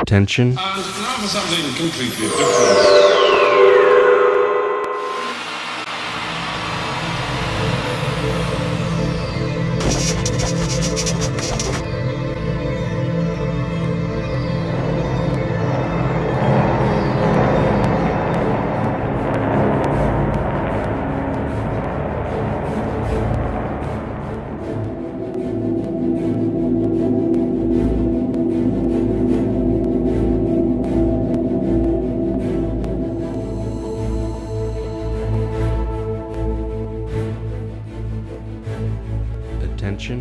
Attention. And now for something completely different. Attention.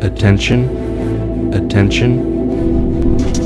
Attention. Attention.